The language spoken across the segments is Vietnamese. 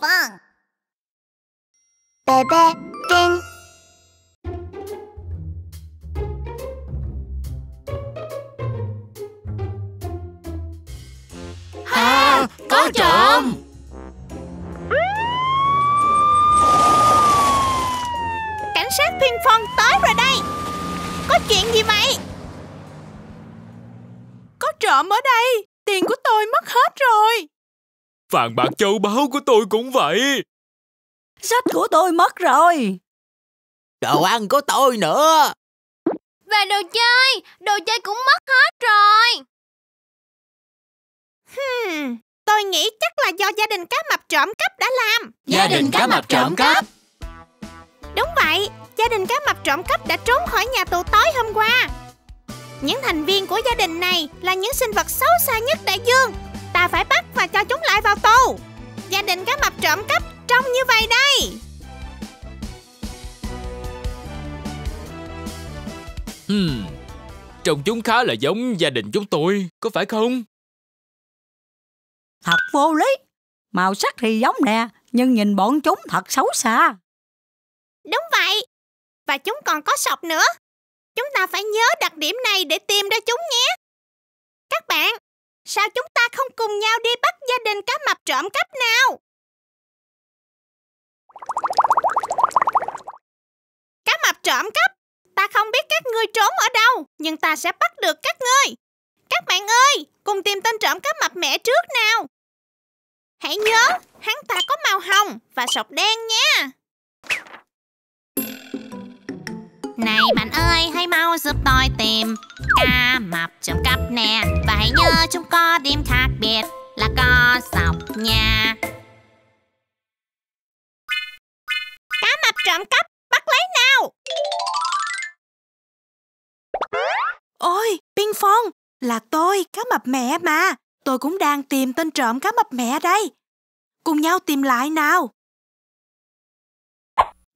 vâng Bè bè tinh À, có trộm. Cảnh sát Ping Phong tới rồi đây. Có chuyện gì vậy? Có trộm ở đây. Tiền của tôi mất hết rồi Vàng bạc châu báu của tôi cũng vậy. Sách của tôi mất rồi. Đồ ăn của tôi nữa. Và đồ chơi Đồ chơi cũng mất hết rồi Hmm, tôi nghĩ chắc là do gia đình cá mập trộm cắp đã làm Gia đình cá mập trộm cắp. Đúng vậy, gia đình cá mập trộm cắp đã trốn khỏi nhà tù tối hôm qua Những thành viên của gia đình này là những sinh vật xấu xa nhất đại dương Ta phải bắt và cho chúng lại vào tù Gia đình cá mập trộm cắp trông như vậy đây Hmm, trông chúng khá là giống gia đình chúng tôi, có phải không? Thật vô lý. Màu sắc thì giống nè, nhưng nhìn bọn chúng thật xấu xa. Đúng vậy Và chúng còn có sọc nữa Chúng ta phải nhớ đặc điểm này để tìm ra chúng nhé Các bạn Sao chúng ta không cùng nhau đi bắt gia đình cá mập trộm cắp nào? Cá mập trộm cắp? Ta không biết các ngươi trốn ở đâu, Nhưng ta sẽ bắt được các ngươi. Các bạn ơi, Cùng tìm tên trộm cá mập mẹ trước nào. Hãy nhớ, Hắn ta có màu hồng và sọc đen nha. Này bạn ơi hãy mau giúp tôi tìm Cá mập trộm cắp nè. Và hãy nhớ chúng có điểm khác biệt Là có sọc nha. Cá mập trộm cắp Bắt lấy nào? Ôi Ping Phong Là tôi cá mập mẹ mà. Tôi cũng đang tìm tên trộm cá mập mẹ đây. Cùng nhau tìm lại nào.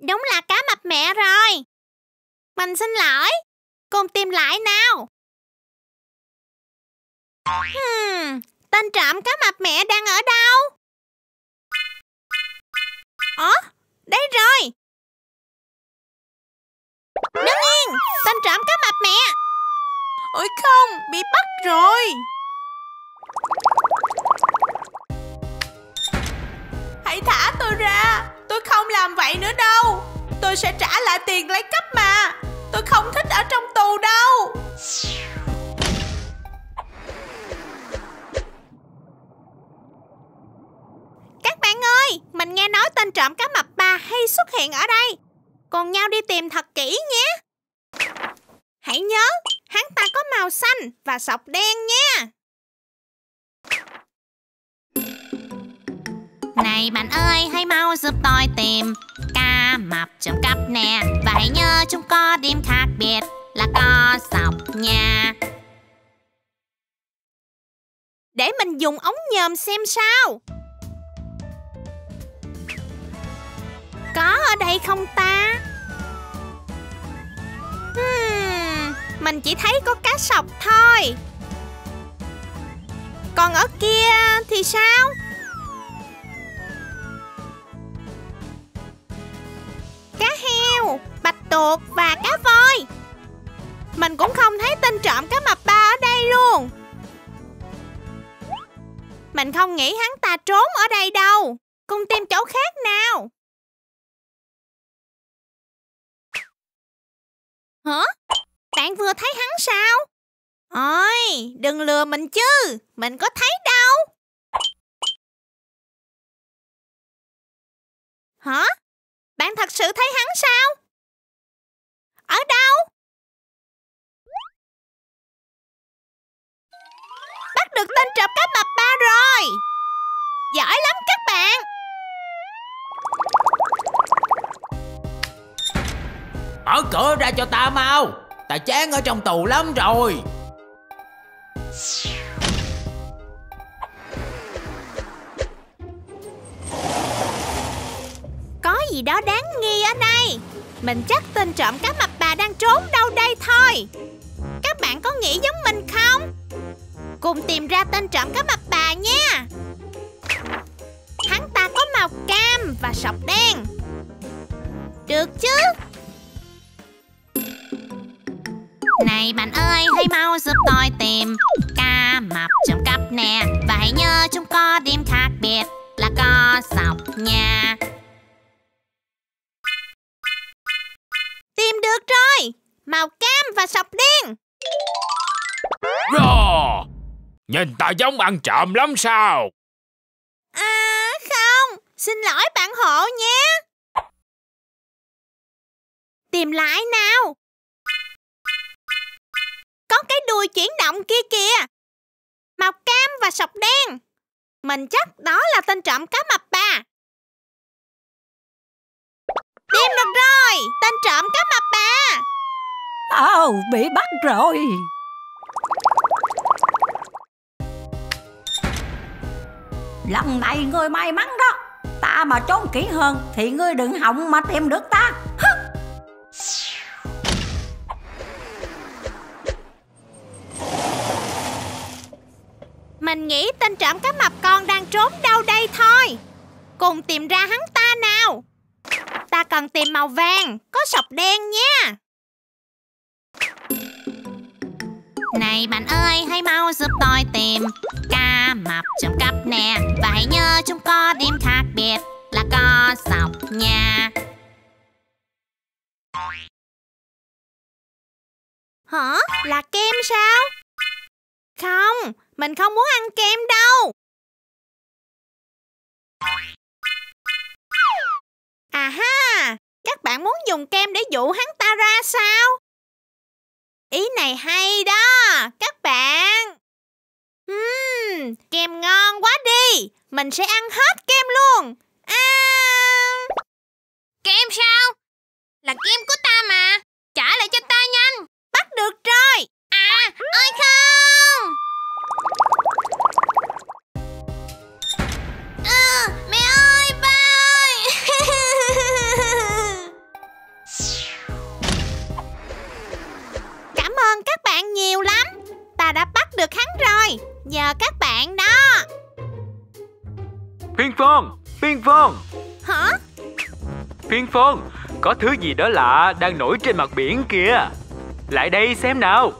Đúng là cá mập mẹ rồi mình xin lỗi. Cùng tìm lại nào. Hmm, Tên trộm cá mập mẹ đang ở đâu? Ồ, Đây rồi. Đứng yên Tên trộm cá mập mẹ. Ôi không Bị bắt rồi. Hãy thả tôi ra Tôi không làm vậy nữa đâu. Tôi sẽ trả lại tiền lấy cấp mà. Tôi không thích ở trong tù đâu. Các bạn ơi, Mình nghe nói tên trộm cá mập bà hay xuất hiện ở đây. Cùng nhau đi tìm thật kỹ nhé. Hãy nhớ, Hắn ta có màu xanh và sọc đen nha. Này bạn ơi hãy mau giúp tôi tìm Ca mập chấm cắp nè. Và hãy nhớ chúng có điểm khác biệt Là có sọc nha. Để mình dùng ống nhòm xem sao. Có ở đây không ta? Hmm, Mình chỉ thấy có cá sọc thôi. Còn ở kia thì sao? Cá heo, bạch tuộc và cá voi Mình cũng không thấy tên trộm cá mập ba ở đây luôn Mình không nghĩ hắn ta trốn ở đây đâu Cùng tìm chỗ khác nào Hả? Bạn vừa thấy hắn sao? Ôi, đừng lừa mình chứ Mình có thấy đâu Hả? Bạn thật sự thấy hắn sao? Ở đâu? Bắt được tên trộm cá mập ba rồi Giỏi lắm các bạn Mở cửa ra cho ta mau. Ta chán ở trong tù lắm rồi. Gì đó đáng nghi ở đây. Mình chắc tên trộm cá mập bà đang trốn đâu đây thôi. Các bạn có nghĩ giống mình không? Cùng tìm ra tên trộm cá mập bà nha. Hắn ta có màu cam và sọc đen. Được chứ? Này bạn ơi, hãy mau giúp tôi tìm Cá mập trộm cắp nè. Và hãy nhớ chúng có điểm khác biệt Là có sọc nha. Tìm được rồi. Màu cam và sọc đen Rò! Nhìn ta giống ăn trộm lắm sao? À không. Xin lỗi bạn hộ nhé. Tìm lại nào. Có cái đuôi chuyển động kia kìa. Màu cam và sọc đen. Mình chắc đó là tên trộm cá mập Tìm được rồi Tên trộm cá mập bà Ồ, bị bắt rồi. Lần này ngươi may mắn đó. Ta mà trốn kỹ hơn thì ngươi đừng hòng mà tìm được ta. Mình nghĩ tên trộm cá mập con đang trốn đâu đây thôi Cùng tìm ra hắn ta nào Ta cần tìm màu vàng Có sọc đen nha Này bạn ơi hãy mau giúp tôi tìm Cá mập trong cắp nè Và hãy nhớ chúng có điểm khác biệt Là có sọc nha Hả? Là kem sao? Không, mình không muốn ăn kem đâu À ha, các bạn muốn dùng kem để dụ hắn ta ra sao? Ý này hay đó, các bạn. Ừm, kem ngon quá đi Mình sẽ ăn hết kem luôn. À... Kem sao? Là kem của ta mà Trả lại cho ta nhanh. Bắt được rồi. À, ơi không nhiều lắm Ta đã bắt được hắn rồi Nhờ các bạn đó Phiên Phong, Phiên Phong, Hả? Phiên Phong, có thứ gì đó lạ đang nổi trên mặt biển kìa. Lại đây xem nào.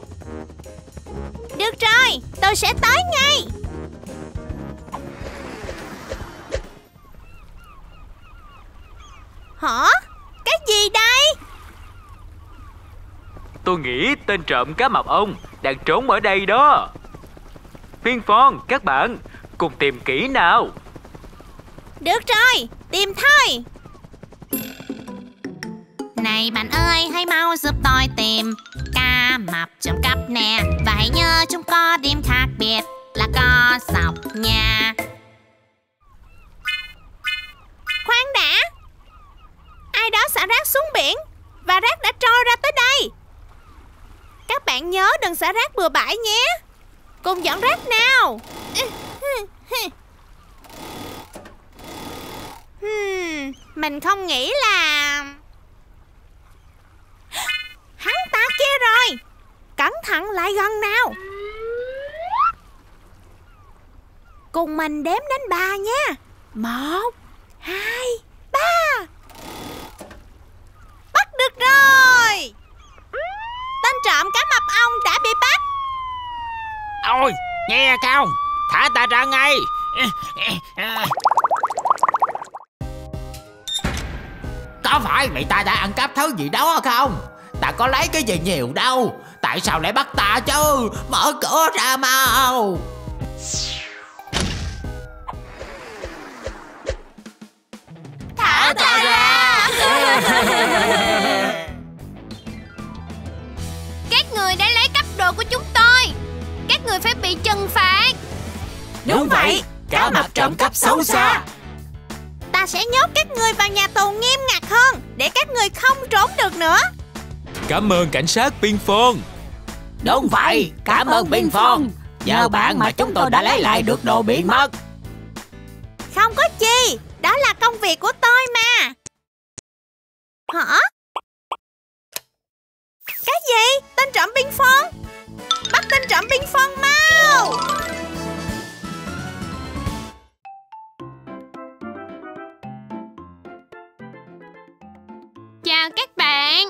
Được rồi, tôi sẽ tới ngay Hả? Cái gì đây? Tôi nghĩ tên trộm cá mập ông đang trốn ở đây đó. Phiên Phong, các bạn, cùng tìm kỹ nào. Được rồi, tìm thôi. Này bạn ơi hãy mau giúp tôi tìm Cá mập trong cắp nè. Và hãy nhớ chúng có điểm khác biệt Là có sọc nha. Khoan đã. Ai đó xả rác xuống biển Và rác đã trôi ra tới đây các bạn nhớ đừng xả rác bừa bãi nhé. Cùng dọn rác nào. Hmm, Mình không nghĩ là Hắn ta kia rồi. Cẩn thận lại gần nào. Cùng mình đếm đến ba nha Một Hai Ba. Bắt được rồi. Tên trộm cá mập ông đã bị bắt Ôi, nghe không? Thả ta ra ngay. Có phải mày ta đã ăn cắp thứ gì đó không? Ta có lấy cái gì nhiều đâu. Tại sao lại bắt ta chứ? Mở cửa ra mau. Thả ta ra Các người đã lấy cắp đồ của chúng tôi Các người phải bị trừng phạt Đúng vậy, cá mập trộm cắp xấu xa. Ta sẽ nhốt các người vào nhà tù nghiêm ngặt hơn Để các người không trốn được nữa Cảm ơn cảnh sát Biên Phong. Đúng vậy, cảm ơn Biên Phong. Nhờ bạn mà chúng tôi đã lấy lại được đồ bị mất. Không có chi Đó là công việc của tôi mà Hả? Cái gì? Tên trộm binh phong Bắt tên trộm binh phong mau Chào các bạn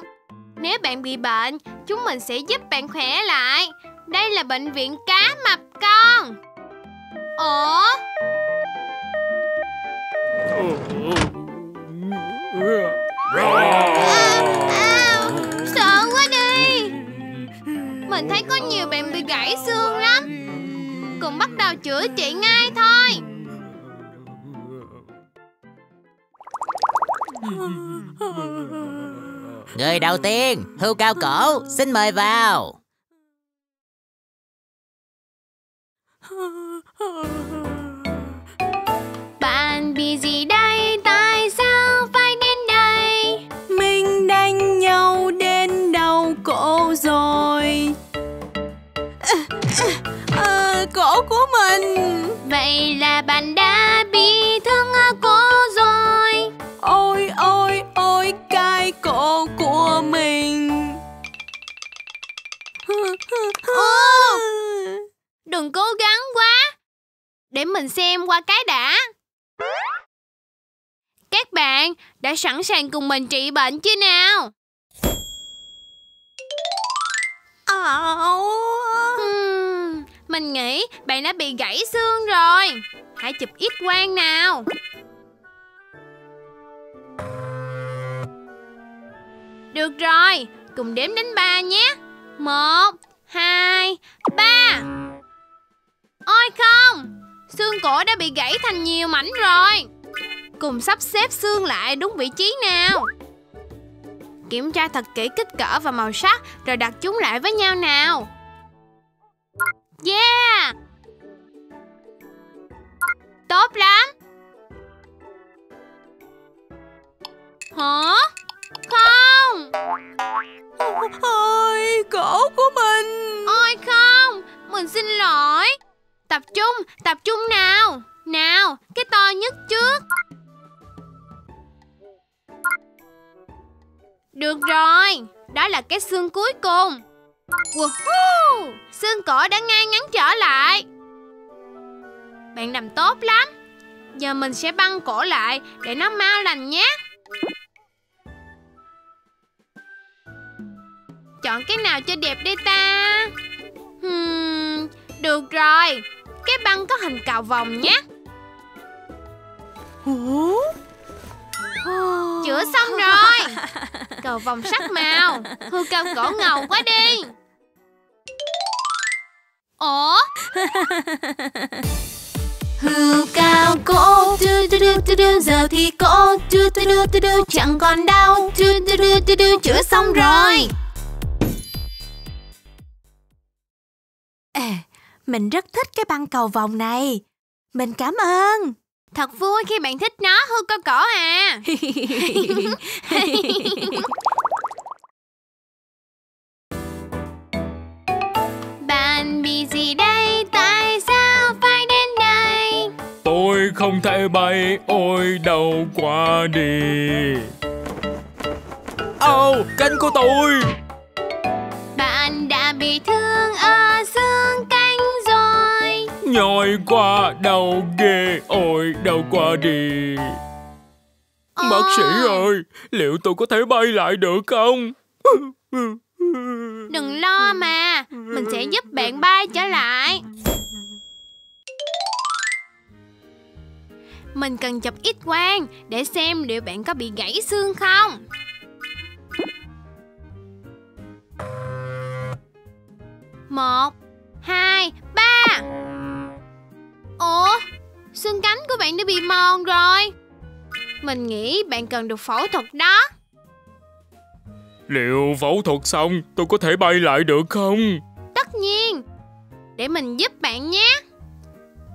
Nếu bạn bị bệnh Chúng mình sẽ giúp bạn khỏe lại Đây là bệnh viện cá mập con Ủa? Rawr! Mình thấy có nhiều bạn bị gãy xương lắm Cùng bắt đầu chữa trị ngay thôi Người đầu tiên, hươu cao cổ, xin mời vào. Bạn bị gì đây? Vậy là bạn đã bị thương ở cổ rồi. Ôi ôi ôi cái cổ của mình. Ô, Đừng cố gắng quá. Để mình xem qua cái đã. Các bạn đã sẵn sàng cùng mình trị bệnh chưa nào? Hmm, mình nghĩ bạn đã bị gãy xương rồi. Hãy chụp ít quang nào. Được rồi, cùng đếm đến ba nhé. Một, hai, ba. Ôi không, xương cổ đã bị gãy thành nhiều mảnh rồi. Cùng sắp xếp xương lại đúng vị trí nào. Kiểm tra thật kỹ kích cỡ và màu sắc Rồi đặt chúng lại với nhau nào. Yeah. Tốt lắm. Hả? Không. Ôi cổ của mình. Ôi không. Mình xin lỗi. Tập trung, tập trung nào. Nào, cái to nhất trước. Được rồi. Đó là cái xương cuối cùng Woohoo! Xương cổ đã ngay ngắn trở lại. Bạn làm tốt lắm. Giờ mình sẽ băng cổ lại Để nó mau lành nhé. Chọn cái nào cho đẹp đây ta. Hmm, Được rồi. Cái băng có hình cầu vòng nhé. Chữa xong rồi. Cầu vòng sắc màu. Hươu cao cổ ngầu quá đi Ủa Hươu cao cổ tu tu tu tu tu giờ thì cổ tu tu tu tu tu chẳng còn đau tu tu tu tu tu chữa xong rồi. À, mình rất thích cái băng cầu vòng này. Mình cảm ơn. Thật vui khi bạn thích nó hươu cao cổ à không thể bay, ôi đau quá đi. Ô, oh, cánh của tôi. Bạn đã bị thương ở xương cánh rồi Nhồi quá, đau ghê, ôi đau quá đi. Bác sĩ ơi, liệu tôi có thể bay lại được không? Đừng lo mà Mình sẽ giúp bạn bay trở lại Mình cần chụp ít quang Để xem liệu bạn có bị gãy xương không. Một Hai Ba. Ủa Xương cánh của bạn đã bị mòn rồi. Mình nghĩ bạn cần được phẫu thuật đó. Liệu phẫu thuật xong tôi có thể bay lại được không? Tất nhiên Để mình giúp bạn nhé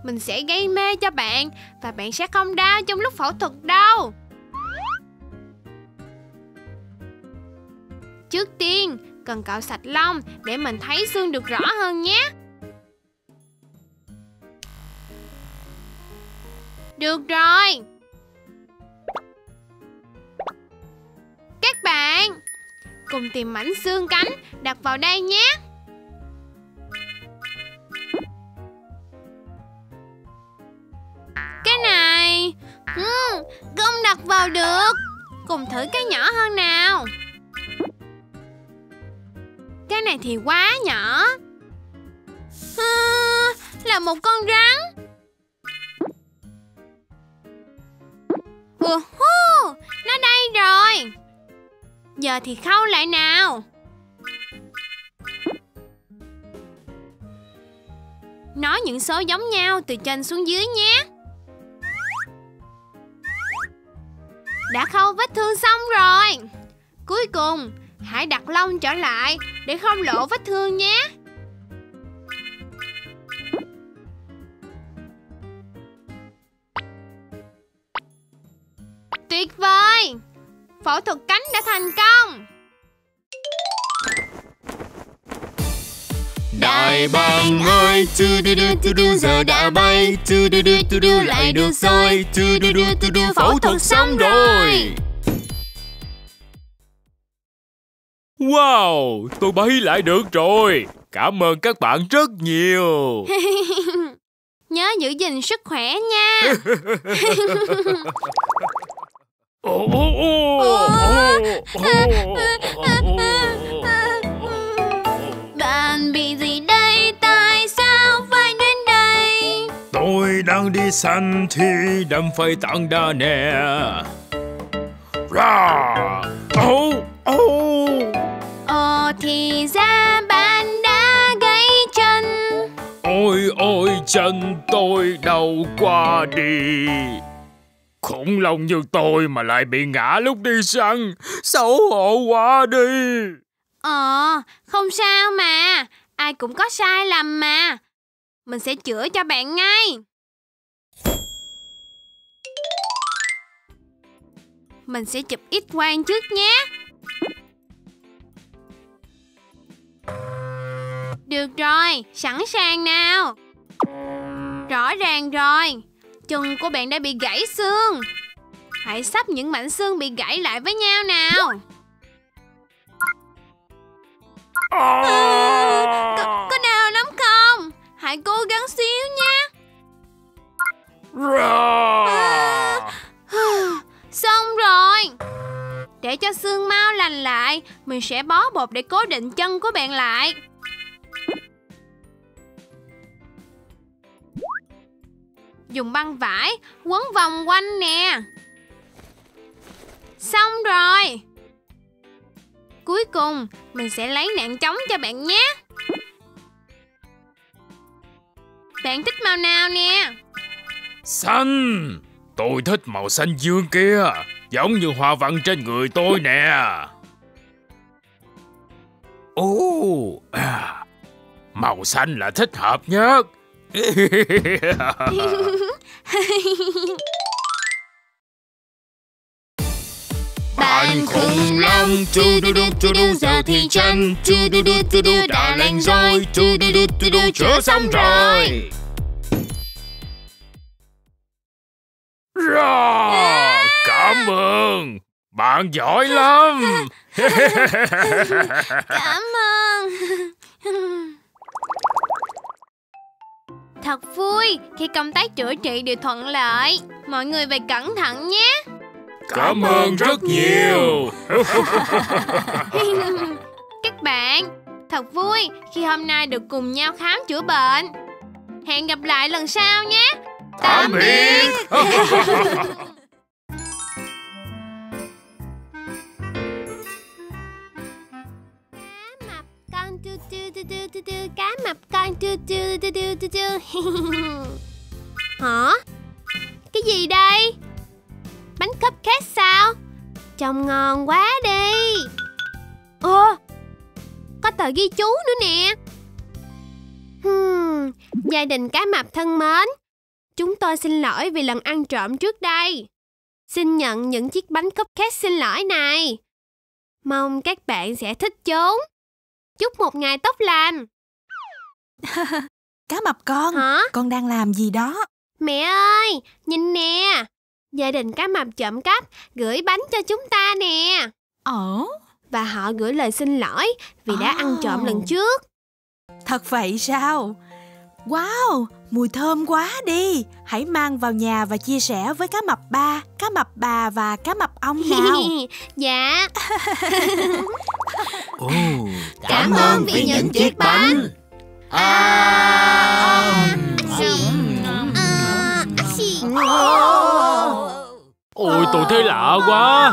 mình sẽ gây mê cho bạn Và bạn sẽ không đau trong lúc phẫu thuật đâu. Trước tiên, cần cạo sạch lông Để mình thấy xương được rõ hơn nhé. Được rồi. Các bạn, Cùng tìm mảnh xương cánh đặt vào đây nhé. Ừ, Không đặt vào được. Cùng thử cái nhỏ hơn nào. Cái này thì quá nhỏ. À, Là một con rắn. Ồ, nó đây rồi. Giờ thì khâu lại nào. Nói những số giống nhau từ trên xuống dưới nhé. Đã khâu vết thương xong rồi. Cuối cùng, Hãy đặt lông trở lại Để không lộ vết thương nhé. Tuyệt vời! Phẫu thuật cánh đã thành công. Đại bàng ơi, tu du du tu du giờ đã bay, tu du du tu du lại được rồi, tu du du tu du phẫu thuật xong rồi. Wow, tôi bay lại được rồi. Cảm ơn các bạn rất nhiều. Nhớ giữ gìn sức khỏe nha Ồ, ồ, ồ, ồ, ồ, ồ. Bạn đang đi săn thì đâm phải tảng đá nè. Ra! Ô, ô! Ồ thì ra bạn đã gãy chân Ôi ôi chân tôi đau quá đi. Khủng long như tôi mà lại bị ngã lúc đi săn. Xấu hổ quá đi. Ờ, không sao mà Ai cũng có sai lầm mà Mình sẽ chữa cho bạn ngay Mình sẽ chụp ít quang trước nhé. Được rồi, sẵn sàng nào. Rõ ràng rồi. Chân của bạn đã bị gãy xương. Hãy sắp những mảnh xương bị gãy lại với nhau nào. Có, có đau lắm không? Hãy cố gắng nha Xong rồi. Để cho xương mau lành lại, Mình sẽ bó bột để cố định chân của bạn lại. Dùng băng vải, quấn vòng quanh nè. Xong rồi. Cuối cùng, mình sẽ lấy nạn chống cho bạn nhé. Bạn thích màu nào nè? Xanh! Tôi thích màu xanh dương kia, giống như hoa văn trên người tôi nè. Ồ, à, màu xanh là thích hợp nhất. Bạn khủng long, Chu đu đu chu đu giờ thì chân, Chu đu đu chu đu đã lành rồi, Chu đu đu chu đu chữa xong rồi. Cảm ơn, bạn giỏi lắm. Cảm ơn. Thật vui khi công tác chữa trị đều thuận lợi. Mọi người phải cẩn thận nhé. Cảm ơn rất nhiều. Các bạn Thật vui khi hôm nay được cùng nhau khám chữa bệnh. Hẹn gặp lại lần sau nhé Tạm biệt. mập con tu tu tu tu tu tu cá mập con tu tu tu tu tu tu. Hả? Cái gì đây? Bánh cupcake sao? Trông ngon quá đi. Ô có tờ ghi chú nữa nè. Hmm, gia đình cá mập thân mến chúng tôi xin lỗi vì lần ăn trộm trước đây xin nhận những chiếc bánh cupcake xin lỗi này Mong các bạn sẽ thích chúng. Chúc một ngày tốt lành. Cá mập con, Hả? con đang làm gì đó? Mẹ ơi, nhìn nè. Gia đình cá mập trộm cắp gửi bánh cho chúng ta nè. Ồ, Và họ gửi lời xin lỗi vì đã ăn trộm lần trước. thật vậy sao? Wow, mùi thơm quá đi. Hãy mang vào nhà và chia sẻ với cá mập ba, cá mập bà và cá mập ong nào. dạ. Ồ, Cảm ơn vì những chiếc bánh. À, Ôi tôi thấy lạ quá.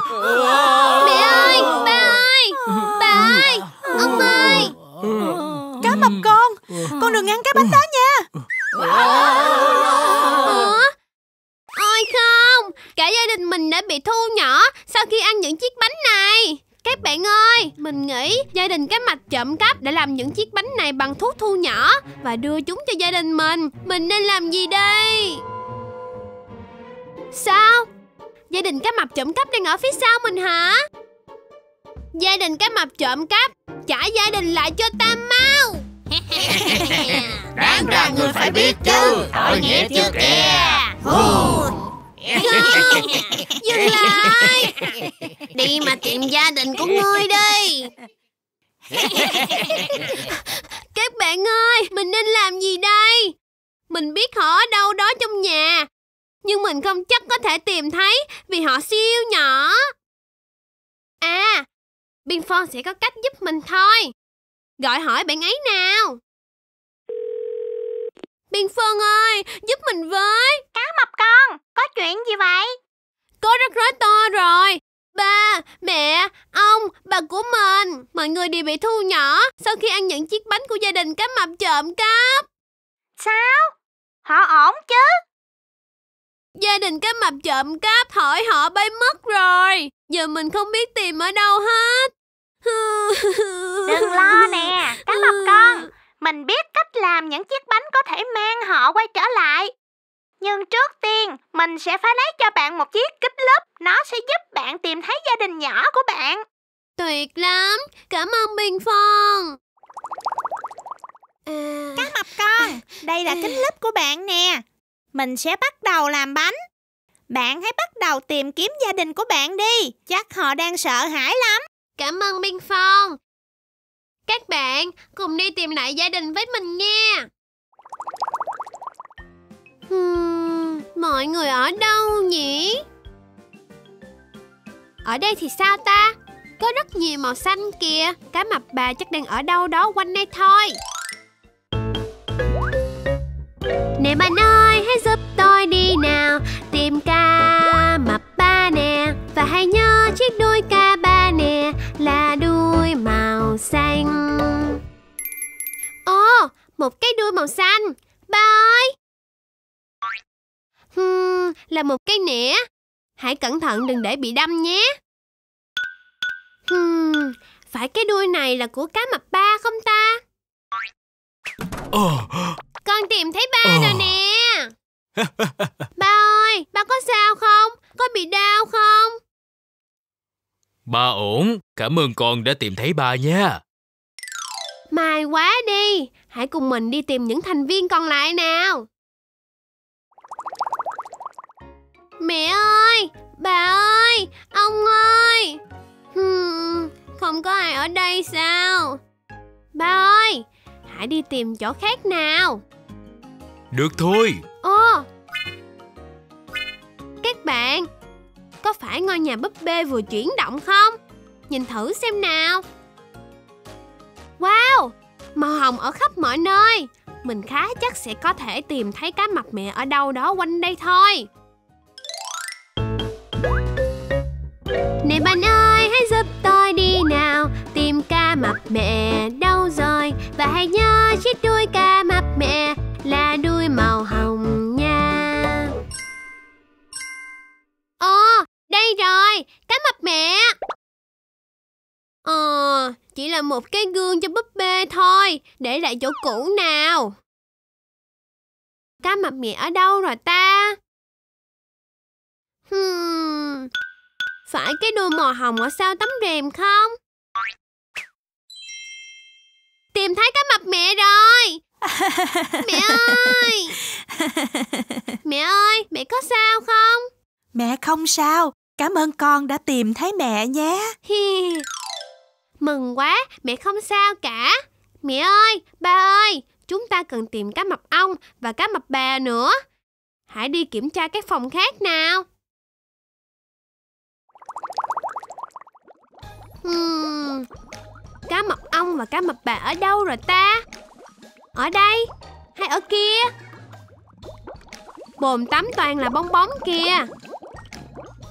Mẹ ơi Ba ơi Bà ơi Ông ơi Cá mập con, con đừng ăn cái bánh đó nha. Ủa? Ôi không, Cả gia đình mình đã bị thu nhỏ Sau khi ăn những chiếc bánh này. Các bạn ơi, Mình nghĩ gia đình cái mạch trộm cắp Đã làm những chiếc bánh này bằng thuốc thu nhỏ Và đưa chúng cho gia đình mình. Mình nên làm gì đây? Sao? Gia đình cá mập trộm cắp đang ở phía sau mình hả? Gia đình cá mập trộm cắp, Trả gia đình lại cho ta mau. Đáng ra người phải biết chứ. Tội nghiệp chứ kìa Dừng lại. Đi mà tìm gia đình của ngươi đi. Các bạn ơi Mình nên làm gì đây? Mình biết họ ở đâu đó trong nhà Nhưng mình không chắc có thể tìm thấy Vì họ siêu nhỏ. À Biên Phong sẽ có cách giúp mình thôi Gọi hỏi bạn ấy nào. Biên Phong ơi Giúp mình với. Cá mập con, có chuyện gì vậy? Có rắc rối to rồi. Ba, mẹ, ông, bà của mình. Mọi người đều bị thu nhỏ Sau khi ăn những chiếc bánh của gia đình cá mập trộm cắp. Sao? Họ ổn chứ? Gia đình cá mập trộm cắp hỏi họ bay mất rồi. Giờ mình không biết tìm ở đâu hết Đừng lo nè, cá mập con. Mình biết cách làm những chiếc bánh có thể mang họ quay trở lại. Nhưng trước tiên, mình sẽ phải lấy cho bạn một chiếc kích lúp. Nó sẽ giúp bạn tìm thấy gia đình nhỏ của bạn. Tuyệt lắm Cảm ơn Biên Phong à, Cá mập con, đây là kính lúp của bạn nè. Mình sẽ bắt đầu làm bánh. Bạn hãy bắt đầu tìm kiếm gia đình của bạn đi. Chắc họ đang sợ hãi lắm. Cảm ơn minh Phong. Các bạn cùng đi tìm lại gia đình với mình nha. Hmm, Mọi người ở đâu nhỉ? Ở đây thì sao ta? Có rất nhiều màu xanh kìa. Cá mập bà chắc đang ở đâu đó quanh đây thôi. Nè bạn ơi hãy giúp tôi đi nào. Tìm cá mập ba nè. Và hãy nhớ chiếc đuôi cá ba xanh. Ồ một cái đuôi màu xanh. Ba ơi hmm, Là một cây nĩa. Hãy cẩn thận đừng để bị đâm nhé. Hmm, Phải cái đuôi này là của cá mập ba không ta? Ờ, Con tìm thấy ba rồi nè. Ba ơi Ba có sao không? Có bị đau không? Ba ổn Cảm ơn con đã tìm thấy ba nha May quá đi. Hãy cùng mình đi tìm những thành viên còn lại nào. Mẹ ơi Bà ơi Ông ơi. Hmm, Không có ai ở đây sao? Ba ơi Hãy đi tìm chỗ khác nào. Được thôi. Ồ. Các bạn Có phải ngôi nhà búp bê vừa chuyển động không? Nhìn thử xem nào Wow, Màu hồng ở khắp mọi nơi. Mình khá chắc sẽ có thể tìm thấy cá mập mẹ ở đâu đó quanh đây thôi. Nè bạn ơi, hãy giúp tôi đi nào. Tìm cá mập mẹ đâu rồi? Và hãy nhớ chiếc đuôi cá mập mẹ Là đuôi màu hồng nha. Ồ, đây rồi Cá mập mẹ. Ờ chỉ là một cái gương cho búp bê thôi Để lại chỗ cũ nào Cá mập mẹ ở đâu rồi ta Hmm, phải cái đuôi màu hồng ở sau tấm rèm không? Tìm thấy cá mập mẹ rồi Mẹ ơi Mẹ ơi, mẹ có sao không? Mẹ không sao, cảm ơn con đã tìm thấy mẹ nhé. Mừng quá, mẹ không sao cả Mẹ ơi, ba ơi, chúng ta cần tìm cá mập ong và cá mập bà nữa. Hãy đi kiểm tra các phòng khác nào. Hmm, cá mập ong và cá mập bà ở đâu rồi ta? Ở đây hay ở kia? Bồn tắm toàn là bong bóng kìa.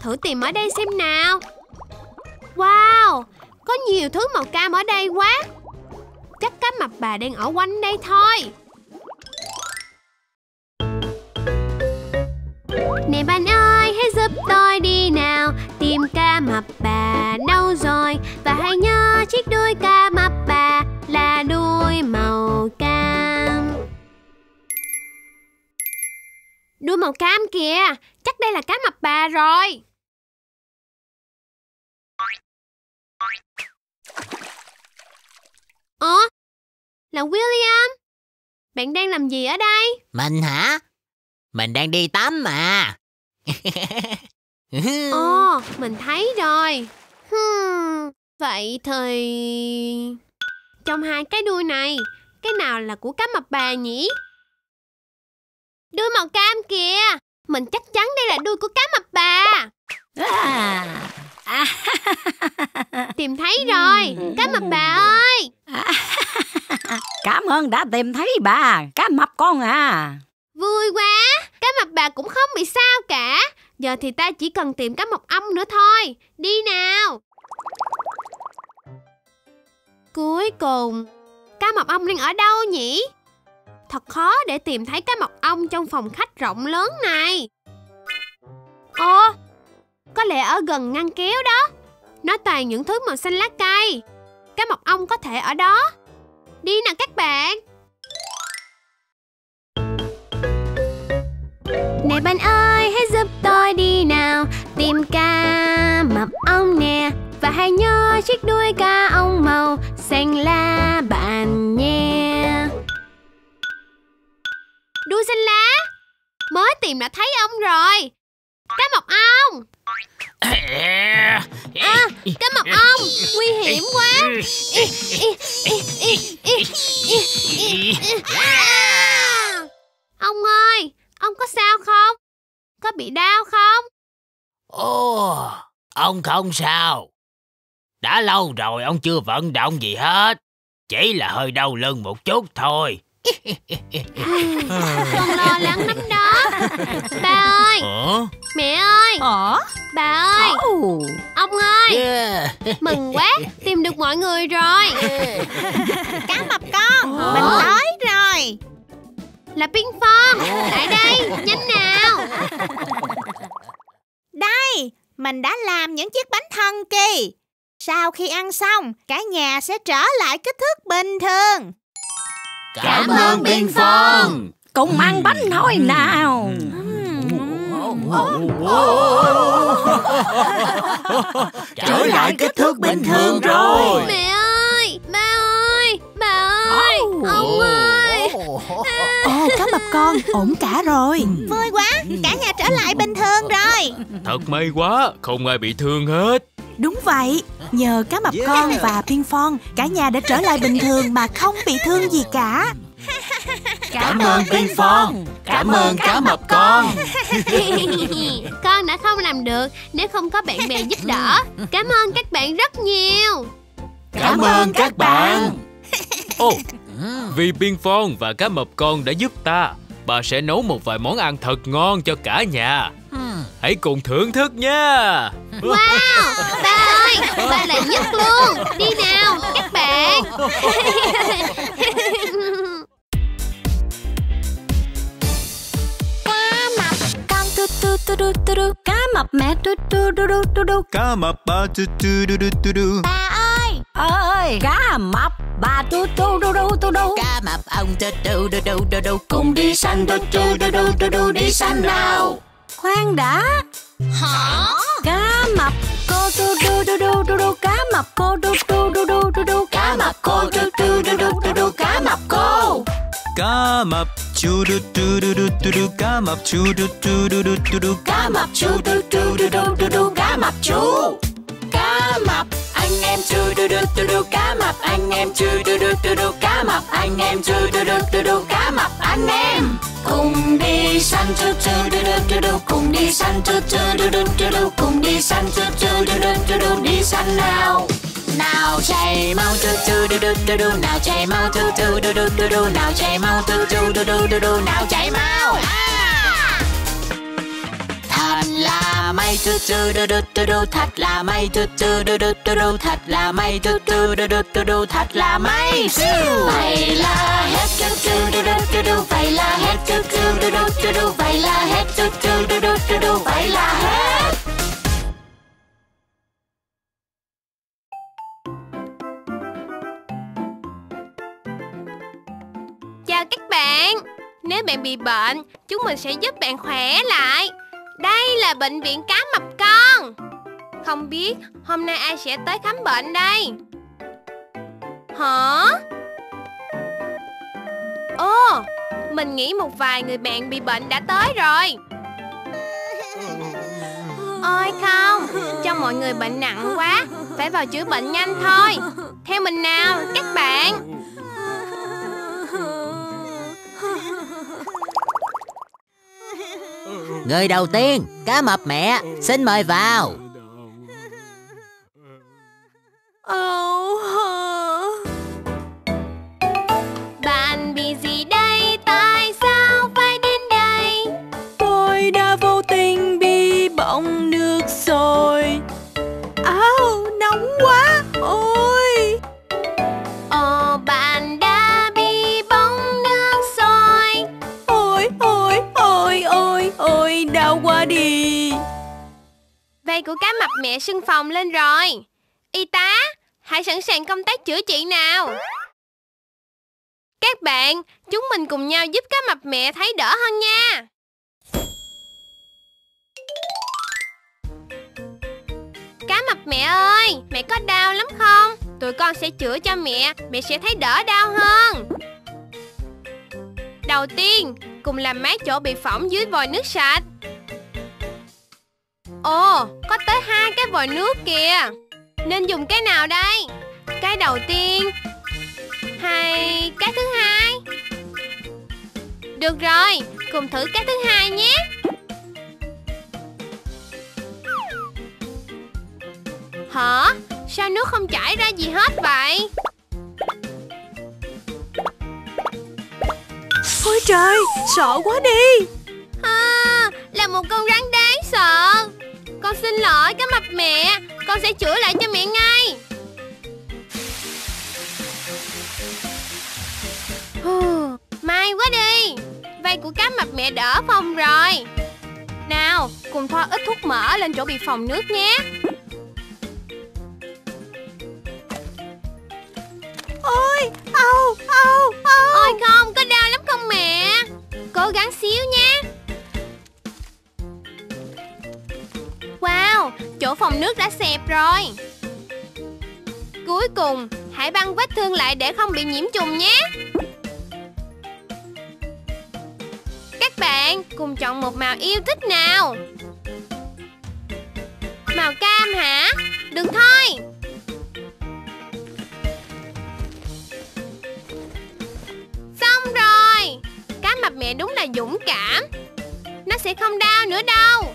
Thử tìm ở đây xem nào. Wow, có nhiều thứ màu cam ở đây quá. Chắc cá mập bà đang ở quanh đây thôi. Nè bạn ơi, hãy giúp tôi đi nào. Tìm cá mập bà đâu rồi? Và hãy nhớ chiếc đuôi cá mập bà Là đuôi màu cam. Đuôi màu cam kìa. Chắc đây là cá mập bà rồi. Ủa? Là William? Bạn đang làm gì ở đây? Mình hả? Mình đang đi tắm mà. Ồ, mình thấy rồi. Hmm, vậy thì... Trong hai cái đuôi này, cái nào là của cá mập bà nhỉ? Đuôi màu cam kìa. Mình chắc chắn đây là đuôi của cá mập bà. À, Tìm thấy rồi, cá mập bà ơi. cảm ơn đã tìm thấy bà, cá mập con à. Vui quá, cá mập bà cũng không bị sao cả. Giờ thì ta chỉ cần tìm cá mập ong nữa thôi. Đi nào. Cuối cùng, cá mập ong đang ở đâu nhỉ? Thật khó để tìm thấy cá mập ong trong phòng khách rộng lớn này. Ồ, có lẽ ở gần ngăn kéo đó. Nó toàn những thứ màu xanh lá cây. cái mập ong có thể ở đó. Đi nào các bạn. Nè bạn ơi, hãy giúp tôi đi nào Tìm ca mập ong nè Và hãy nhớ chiếc đuôi ca ong màu xanh lá bạn nhé Đuôi xanh lá Mới tìm đã thấy ông rồi Cá mọc ong À, cá mật ong Nguy hiểm quá À! Ông ơi, ông có sao không? Có bị đau không? Ồ, ông không sao. Đã lâu rồi ông chưa vận động gì hết. Chỉ là hơi đau lưng một chút thôi. Con lo lắng lắm đó. Ba ơi, Ủa? mẹ ơi, Ờ, bà ơi, Oh, ông ơi. Yeah. Mừng quá, tìm được mọi người rồi. Cá mập con. Mình tới rồi. Là Ping Phong, lại đây, nhanh nào. Đây Mình đã làm những chiếc bánh thần kỳ. Sau khi ăn xong Cả nhà sẽ trở lại kích thước bình thường Cảm ơn Biên Phong. cùng ăn bánh thôi nào. Trở lại kích thước bình thường rồi. Mẹ ơi, ba ơi, bà ơi, ông ơi ồ cá mập con, ổn cả rồi. Vui quá Cả nhà trở lại bình thường rồi Thật may quá, không ai bị thương hết. Đúng vậy, nhờ cá mập con và Ping Phong, cả nhà đã trở lại bình thường mà không bị thương gì cả. Cảm ơn Biên Phong. Cảm ơn cá mập con. Con đã không làm được nếu không có bạn bè giúp đỡ Cảm ơn các bạn rất nhiều Cảm ơn các bạn. Ồ, vì Biên Phong và cá mập con đã giúp ta, bà sẽ nấu một vài món ăn thật ngon cho cả nhà. Hãy cùng thưởng thức nha. Wow, ba ơi, ba là nhất luôn Đi nào, các bạn tu tu tu tu tu tu cá mập mẹ tu tu tu tu tu tu Cá mập ba tu tu du du du du ơi cá mập bà tu tu tu tu tu tu Cá mập ông tu tu du du du du cùng đi săn tu tu tu tu tu tu đi săn nào khoan đã Hả? cá mập cô tu tu tu tu tu tu cá mập cô tu tu tu tu tu tu cá mập cô tu tu tu tu tu tu cá mập cô Cá mập chu du du du du du du Cá mập chu du du du du du du cá mập chú tu tu tu tu tu tu cá mập chú chu du du du du cá mập anh em chu du du du du cá mập anh em chu du du du du cá mập anh em cùng đi săn chu chu du du du du cùng đi săn chu chu du du du du cùng đi săn chu chu du du du du đi săn nào nào chạy mau chu chu du du du du nào chạy mau chu chu du du du du nào chạy mau chu chu du du du du nào chạy mau mày tu tu đu đu tu đu thật là mày tu tu đu đu tu đu thật là mày tu tu đu đu tu đu thật là may mày là hết tu tu đu đu tu đu vậy là hết tu tu đu đu tu đu vậy là hết tu tu đu đu tu đu vậy là hết Chào các bạn Nếu bạn bị bệnh Chúng mình sẽ giúp bạn khỏe lại đây là bệnh viện cá mập con. Không biết hôm nay ai sẽ tới khám bệnh đây? Hả? Ồ, Mình nghĩ một vài người bạn bị bệnh đã tới rồi. Ôi, không, Cho mọi người bệnh nặng quá, Phải vào chữa bệnh nhanh thôi. Theo mình nào, các bạn. Người đầu tiên, cá mập mẹ, xin mời vào. Của cá mập mẹ sưng phòng lên rồi. Y tá, hãy sẵn sàng công tác chữa trị nào. Các bạn, chúng mình cùng nhau giúp cá mập mẹ thấy đỡ hơn nha. Cá mập mẹ ơi, mẹ có đau lắm không? Tụi con sẽ chữa cho mẹ, mẹ sẽ thấy đỡ đau hơn. Đầu tiên, cùng làm mát chỗ bị phỏng dưới vòi nước sạch. Ồ, có tới hai cái vòi nước kìa. Nên dùng cái nào đây? Cái đầu tiên hay cái thứ hai? Được rồi, cùng thử cái thứ hai nhé. Hả? Sao nước không chảy ra gì hết vậy? Ôi trời Sợ quá đi À, là một con rắn đáng sợ. Con xin lỗi cái mập mẹ, con sẽ chữa lại cho mẹ ngay. May quá đi. Vây của cá mập mẹ đỡ phòng rồi. Nào cùng thoa ít thuốc mỡ lên chỗ bị phòng nước nhé. Ôi Au Au Au. Ôi không có đau lắm không mẹ? Cố gắng xíu nha Wow Chỗ phòng nước đã xẹp rồi. Cuối cùng, Hãy băng vết thương lại để không bị nhiễm trùng nhé. Các bạn, cùng chọn một màu yêu thích nào? Màu cam hả? Được thôi. Xong rồi. Cá mập mẹ đúng là dũng cảm. Nó sẽ không đau nữa đâu.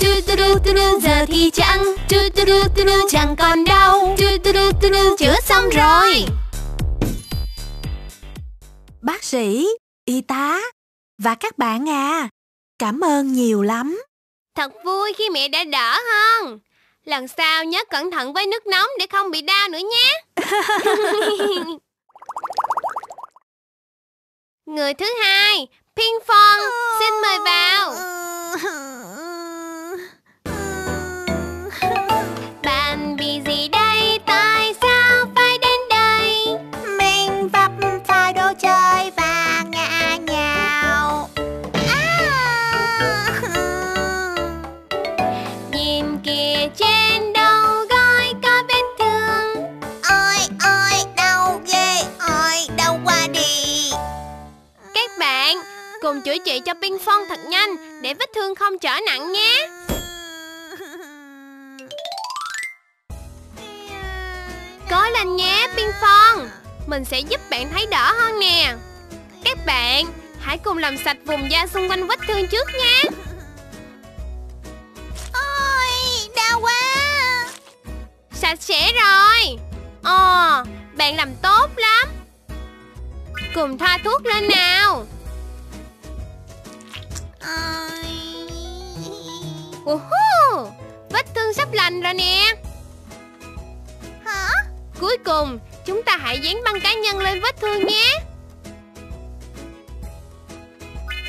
Tu tu tu tu tu giờ thì chẳng. Tu tu tu tu tu chẳng còn đau. Tu tu tu tu tu chữa xong rồi. Bác sĩ Y tá Và các bạn à Cảm ơn nhiều lắm. Thật vui khi mẹ đã đỡ hơn. Lần sau nhớ cẩn thận với nước nóng để không bị đau nữa nhé. Người thứ hai Ping Phong Xin mời vào sẽ giúp bạn thấy đỡ hơn nè. Các bạn Hãy cùng làm sạch vùng da xung quanh vết thương trước nha Ôi đau quá. Sạch sẽ rồi. Ồ Bạn làm tốt lắm. Cùng thoa thuốc lên nào. Ôi. Woohoo! Vết thương sắp lành rồi nè. Hả? Cuối cùng Chúng ta hãy dán băng cá nhân lên vết thương nhé.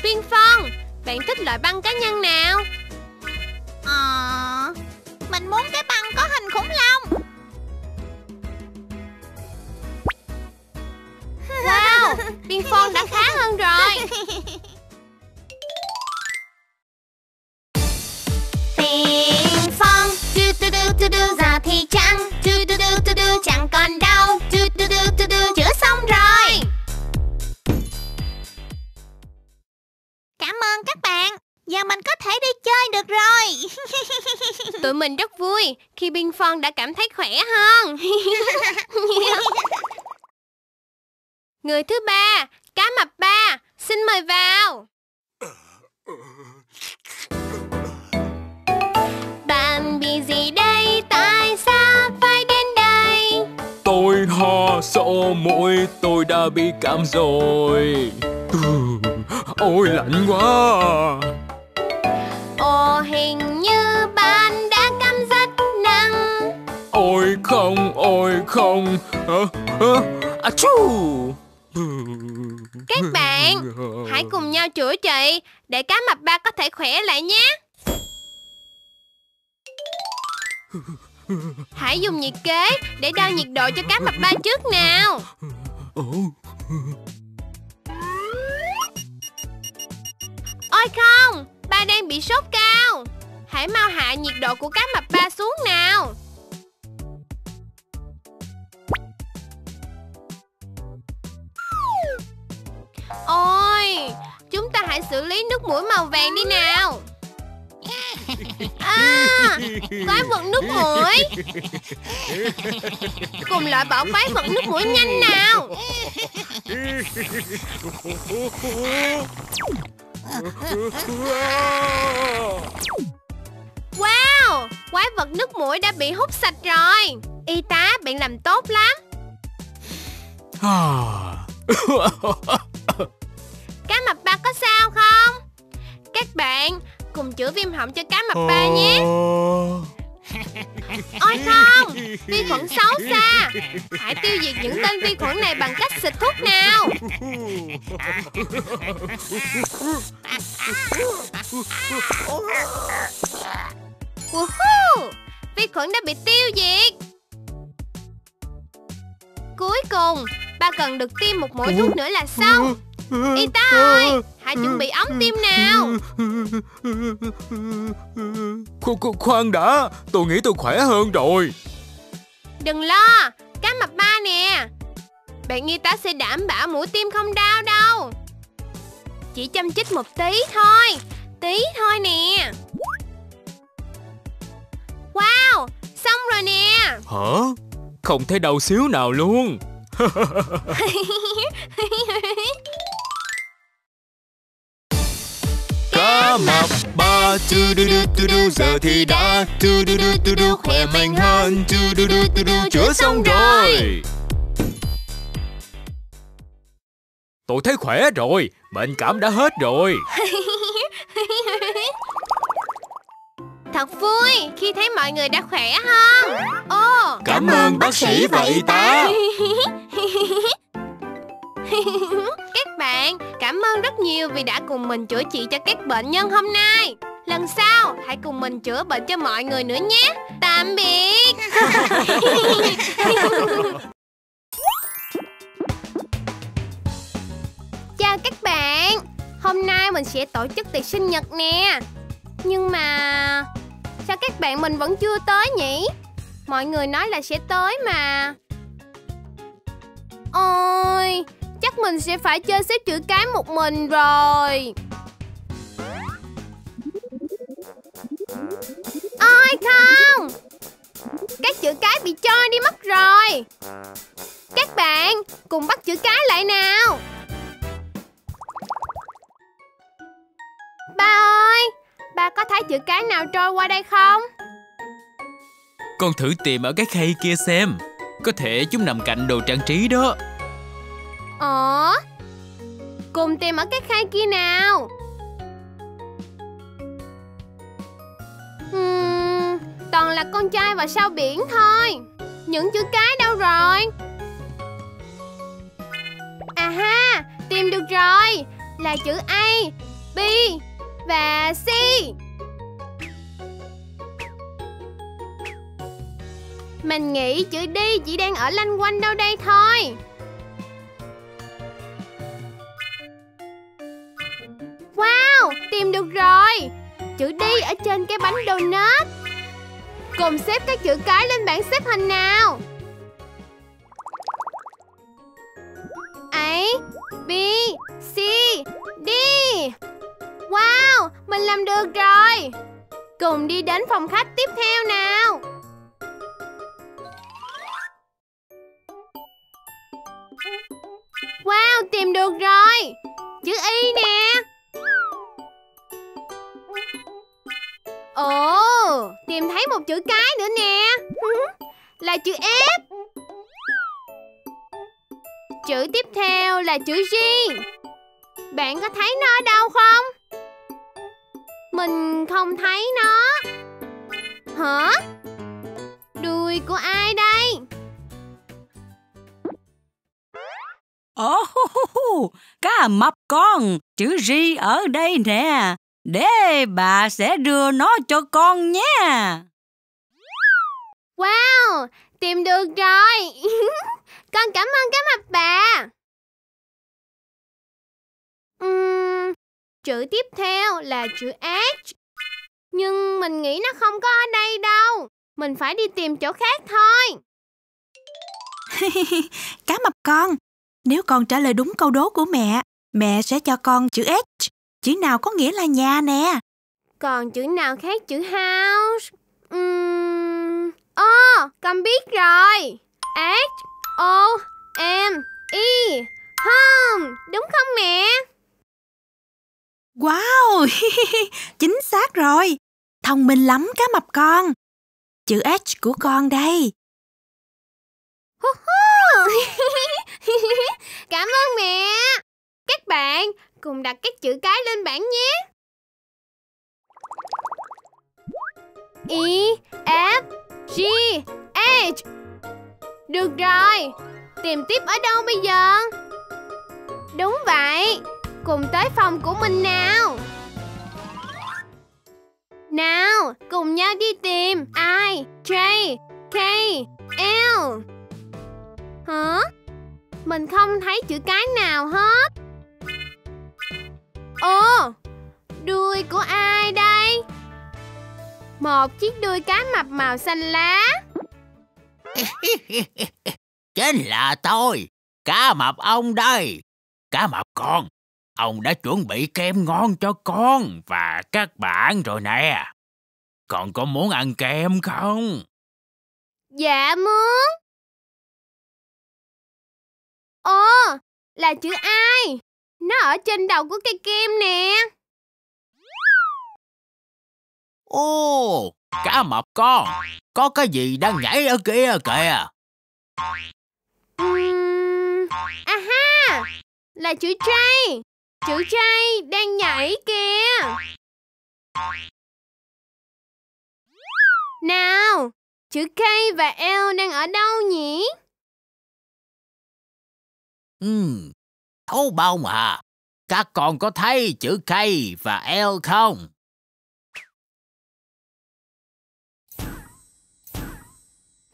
Viên Phong Bạn thích loại băng cá nhân nào? Ờ Mình muốn cái băng có hình khủng long. Wow Viên Phong đã khá hơn rồi. Tiền phong Du du du du du rồi Tụi mình rất vui Khi Viên Phong đã cảm thấy khỏe hơn. Người thứ ba Cá mập ba Xin mời vào. Bạn bị gì đây? Tại sao phải đến đây? Tôi ho sổ mũi Tôi đã bị cảm rồi. Ôi lạnh quá hình như bạn đã cảm rất nặng Ôi không, ôi không Hả? Hả? À, chú. Các bạn Hãy cùng nhau chữa trị Để cá mập ba có thể khỏe lại nhé Hãy dùng nhiệt kế để đo nhiệt độ cho cá mập ba trước nào Ôi không, ba đang bị sốt cao. Hãy mau hạ nhiệt độ của cá mập ba xuống nào. Ôi, chúng ta hãy xử lý nước mũi màu vàng đi nào. À, quái vật nước mũi. Cùng loại bỏ quái vật nước mũi nhanh nào. Wow, quái vật nước mũi đã bị hút sạch rồi Y tá, bạn làm tốt lắm. Cá mập ba có sao không? Các bạn cùng chữa viêm họng cho cá mập ba nhé Ôi không, vi khuẩn xấu xa. Hãy tiêu diệt những tên vi khuẩn này bằng cách xịt thuốc nào? Woohoo, vi khuẩn đã bị tiêu diệt. Cuối cùng, ba cần được tiêm một mũi thuốc nữa là xong Y tá ơi, hãy chuẩn bị ống tiêm nào. Khu, khu, khoan đã Tôi nghĩ tôi khỏe hơn rồi. Đừng lo, cá mập ba nè. Bạn y tá sẽ đảm bảo mũi tiêm không đau đâu. Chỉ chăm chích một tí thôi Tí thôi nè. Wow, xong rồi nè. Hả? Không thấy đau xíu nào luôn Mập. Ba tu du du tu du giờ thì đã. Tu du du tu du khỏe mạnh hơn. Tu du du tu du chữa xong rồi. Tôi thấy khỏe rồi, bệnh cảm đã hết rồi. Thật vui khi thấy mọi người đã khỏe hơn Ồ, Cảm ơn bác sĩ và y tá Các bạn, cảm ơn rất nhiều vì đã cùng mình chữa trị cho các bệnh nhân hôm nay. Lần sau, hãy cùng mình chữa bệnh cho mọi người nữa nhé. Tạm biệt. Chào các bạn. Hôm nay mình sẽ tổ chức tiệc sinh nhật nè. Nhưng mà Sao các bạn mình vẫn chưa tới nhỉ? Mọi người nói là sẽ tới mà. Ôi Chắc mình sẽ phải chơi xếp chữ cái một mình rồi. Ôi, không! Các chữ cái bị trôi đi mất rồi. Các bạn, cùng bắt chữ cái lại nào. Ba ơi, Ba có thấy chữ cái nào trôi qua đây không? Con thử tìm ở cái khay kia xem. Có thể chúng nằm cạnh đồ trang trí đó. Ủa? Cùng tìm ở cái khay kia nào. Uhm, Toàn là con trai và sao biển thôi. Những chữ cái đâu rồi? À ha Tìm được rồi. Là chữ A B và C. Mình nghĩ chữ D chỉ đang ở lanh quanh đâu đây thôi. Tìm được rồi. Chữ đi ở trên cái bánh donut. Cùng xếp các chữ cái lên bảng xếp hình nào. A, B, C, D. Wow, mình làm được rồi. Cùng đi đến phòng khách tiếp theo nào. Wow, tìm được rồi. Chữ Y nè. Ồ, tìm thấy một chữ cái nữa nè Là chữ F Chữ tiếp theo là chữ G Bạn có thấy nó ở đâu không? Mình không thấy nó Hả? Đuôi của ai đây? Ồ, oh, cá mập con, chữ G ở đây nè. Để bà sẽ đưa nó cho con nha. Wow, tìm được rồi. con cảm ơn cá mập bà. Uhm, chữ tiếp theo là chữ H. Nhưng mình nghĩ nó không có ở đây đâu. Mình phải đi tìm chỗ khác thôi. Cá mập con, nếu con trả lời đúng câu đố của mẹ, mẹ sẽ cho con chữ H. Chữ nào có nghĩa là nhà nè. Còn chữ nào khác chữ house? Uhm... Oh, con biết rồi. H, O, M, E, home. Đúng không mẹ? Wow, chính xác rồi. Thông minh lắm cá mập con. Chữ H của con đây. Cảm ơn mẹ. Các bạn cùng đặt các chữ cái lên bảng nhé. E, F, G, H. Được rồi. Tìm tiếp ở đâu bây giờ? Đúng vậy. Cùng tới phòng của mình nào. Nào, cùng nhau đi tìm I, J, K, L. Hả? Mình không thấy chữ cái nào hết. Ồ, đuôi của ai đây? Một chiếc đuôi cá mập màu xanh lá. Chính là tôi, cá mập ông đây. Cá mập con, ông đã chuẩn bị kem ngon cho con và các bạn rồi nè. Con có muốn ăn kem không? Dạ muốn. Ồ, là chữ ai? Nó ở trên đầu của cây kem nè. Ồ, cá mập con, có cái gì đang nhảy ở kia kìa. Uhm, à ha, là chữ J. Chữ J đang nhảy kìa. Nào, chữ K và L đang ở đâu nhỉ? Ừm, thú bông à, các con có thấy chữ K và L không?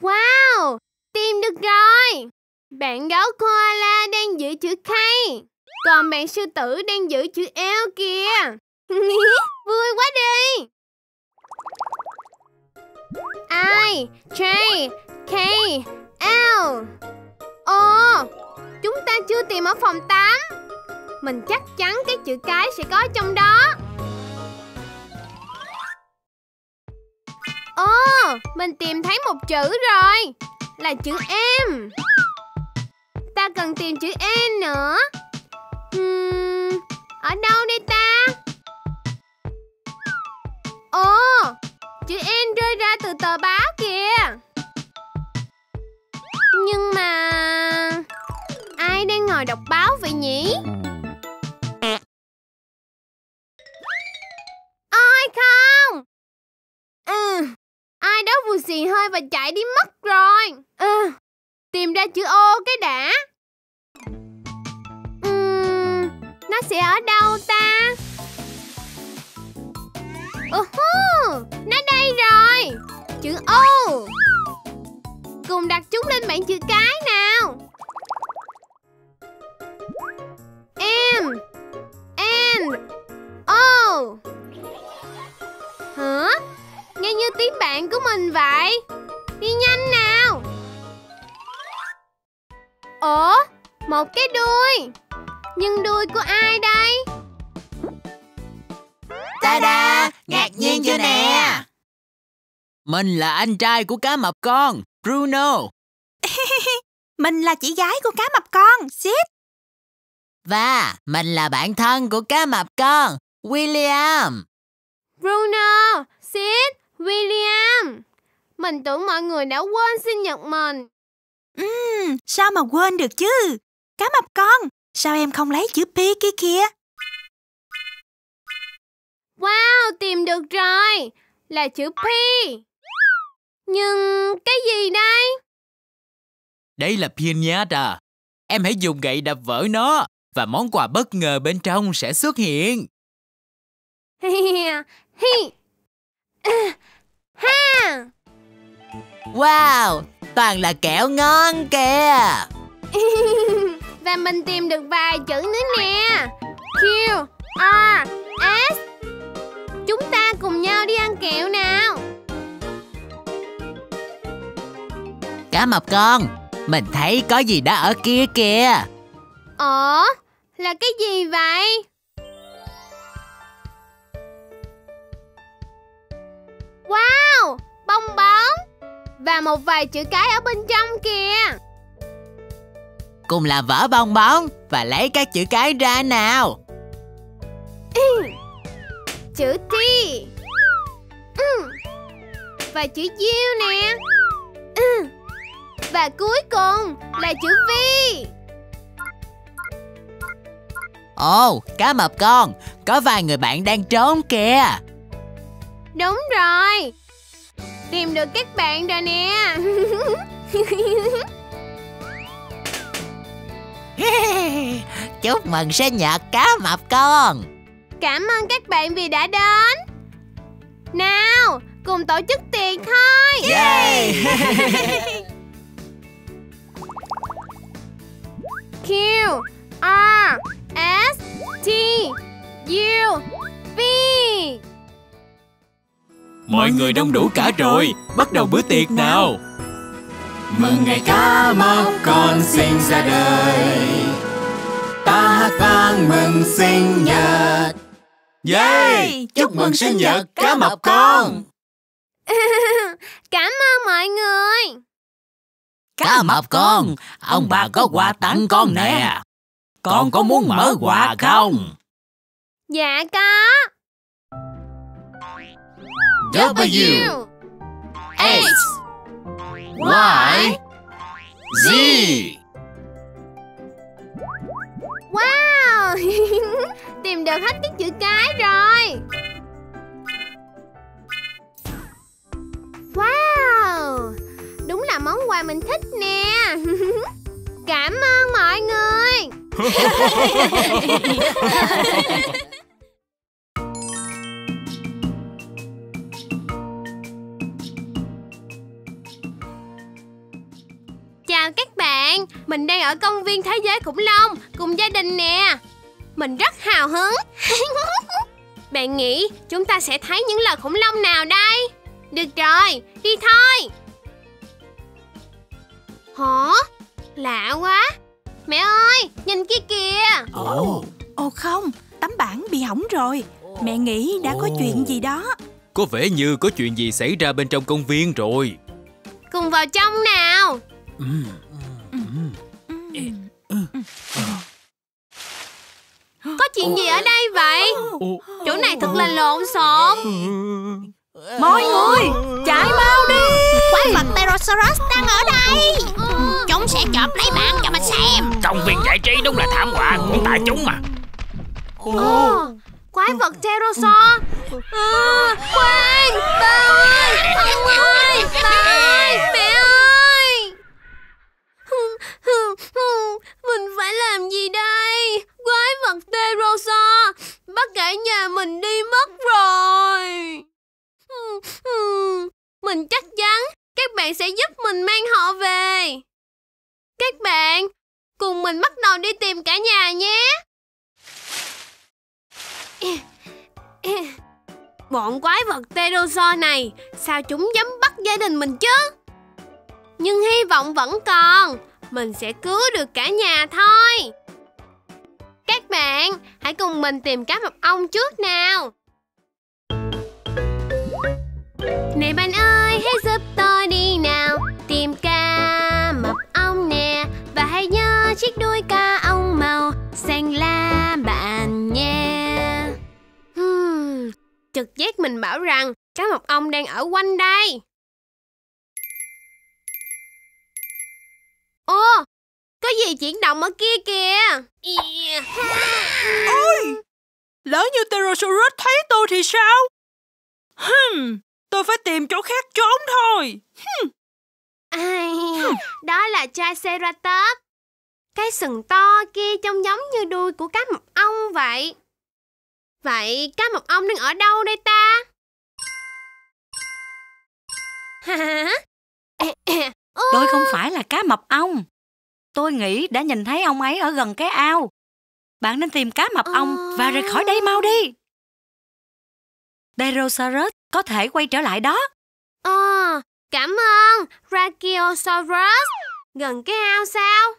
Wow, tìm được rồi. Bạn gấu koala đang giữ chữ K, còn bạn sư tử đang giữ chữ L kìa. Vui quá đi. I, J, K, L. Ồ, chúng ta chưa tìm ở phòng 8 Mình chắc chắn cái chữ cái sẽ có trong đó. Ồ, mình tìm thấy một chữ rồi Là chữ em Ta cần tìm chữ E nữa. Hmm, Ở đâu đây ta? Ồ, chữ E rơi ra từ tờ báo kìa. Nhưng mà... Ai đang ngồi đọc báo vậy nhỉ? ai không! Ừ, ai đó vừa xì hơi và chạy đi mất rồi. Ừ, tìm ra chữ O cái đã. Ừ, nó sẽ ở đâu ta? Uh-huh, nó đây rồi. Chữ O. Cùng đặt chúng lên bảng chữ cái nào. M N O Hả? Nghe như tiếng bạn của mình vậy Đi nhanh nào Ủa? Một cái đuôi Nhưng đuôi của ai đây? Ta-da! Ngạc nhiên chưa nè? Mình là anh trai của cá mập con, Bruno. Mình là chị gái của cá mập con, Sid. Và mình là bạn thân của cá mập con, William. Bruno, Sid, William Mình tưởng mọi người đã quên sinh nhật mình Ừm, sao mà quên được chứ? Cá mập con, sao em không lấy chữ P kia kìa? Wow, tìm được rồi Là chữ P Nhưng cái gì đây? Đây là pinata. Em hãy dùng gậy đập vỡ nó và món quà bất ngờ bên trong sẽ xuất hiện. Hi Hi Ha Wow, toàn là kẹo ngon kìa. Và mình tìm được vài chữ nữa nè Q R S Chúng ta cùng nhau đi ăn kẹo nào Cá mập con, mình thấy có gì đó ở kia kìa. Ủa, là cái gì vậy? Wow, bong bóng Và một vài chữ cái ở bên trong kìa Cùng là vỡ bong bóng và lấy các chữ cái ra nào. Chữ T ừ. Và chữ U nè ừ. Và cuối cùng là chữ V Ồ, cá mập con, có vài người bạn đang trốn kìa. Đúng rồi Tìm được các bạn rồi nè Chúc mừng sinh nhật cá mập con. Cảm ơn các bạn vì đã đến Nào, cùng tổ chức tiệc thôi Yay! Q R S T U V. Mọi người đông đủ cả rồi, bắt đầu bữa tiệc nào. Mừng ngày cá mập con sinh ra đời. Ta hát vang mừng sinh nhật. Yay! Chúc mừng sinh nhật cá mập con. Cảm ơn mọi người Cá mập con, ông bà có quà tặng con nè. Con có muốn mở quà không? Dạ có. W X Y Z. Wow. Tìm được hết các chữ cái rồi. Wow Đúng là món quà mình thích nè. Cảm ơn mọi người. Chào các bạn Mình đang ở công viên Thế giới khủng long Cùng gia đình nè. Mình rất hào hứng. Bạn nghĩ chúng ta sẽ thấy những loài khủng long nào đây? Được rồi, đi thôi. Lạ quá. Mẹ ơi nhìn kia kìa. Ồ, Ồ không, tấm bảng bị hỏng rồi. Mẹ nghĩ đã có chuyện gì đó. Có vẻ như có chuyện gì xảy ra bên trong công viên rồi. Cùng vào trong nào. Ừm, Có chuyện gì ở đây vậy? Chỗ này thật là lộn xộn. Mọi người, chạy mau đi. Quái vật Pterosaurus đang ở đây. Chúng sẽ chộp lấy bạn cho mình xem. Công viên giải trí đúng là thảm họa của tại chúng mà. Ồ, Quái vật pterosaur à, Khoan Ba ơi Ông ơi. Ba ơi Mẹ ơi Mình phải làm gì đây? Quái vật pterosaur Bắt cả nhà mình đi mất rồi. Mình chắc chắn các bạn sẽ giúp mình mang họ về. Các bạn, Cùng mình bắt đầu đi tìm cả nhà nhé. Bọn quái vật pterosaur này, Sao chúng dám bắt gia đình mình chứ? Nhưng hy vọng vẫn còn, Mình sẽ cứu được cả nhà thôi. Các bạn, Hãy cùng mình tìm cá mập ong trước nào. Này bạn ơi Tìm cá mập ong nè Và hãy nhớ chiếc đuôi cá ong màu xanh la bạn nha Hmm, trực giác mình bảo rằng cá mập ong đang ở quanh đây. Ô, có gì chuyển động ở kia kìa. Yeah. Lỡ như Pterosaurus thấy tôi thì sao? Hừm, tôi phải tìm chỗ khác trốn thôi. Ai, đó là Triceratops. Cái sừng to kia trông giống như đuôi của cá mập ong vậy. Vậy cá mập ong đang ở đâu đây ta? Hả? Tôi không phải là cá mập ong. Tôi nghĩ đã nhìn thấy ông ấy ở gần cái ao. Bạn nên tìm cá mập ong và rời khỏi đây mau đi. Pterosaurus có thể quay trở lại đó. Ờ, cảm ơn, Brachiosaurus. Gần cái ao sao?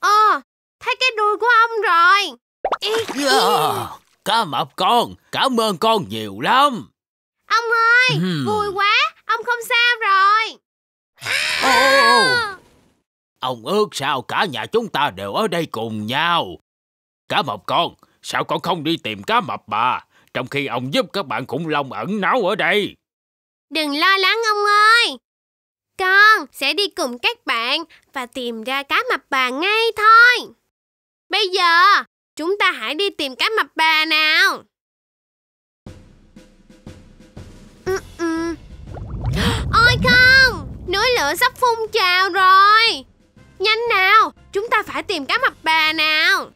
Ờ, thấy cái đuôi của ông rồi. Ý. Yeah. Cá mập con, cảm ơn con nhiều lắm. Ông ơi, Ừm. vui quá, ông không sao rồi. Ồ, ông ước sao cả nhà chúng ta đều ở đây cùng nhau. Cá mập con, sao con không đi tìm cá mập bà, trong khi ông giúp các bạn khủng long ẩn náu ở đây? Đừng lo lắng ông ơi. Con sẽ đi cùng các bạn và tìm ra cá mập bà ngay thôi. Bây giờ, chúng ta hãy đi tìm cá mập bà nào. Ừ, ừ. Ôi không, núi lửa sắp phun trào rồi. Nhanh nào, chúng ta phải tìm cá mập bà nào.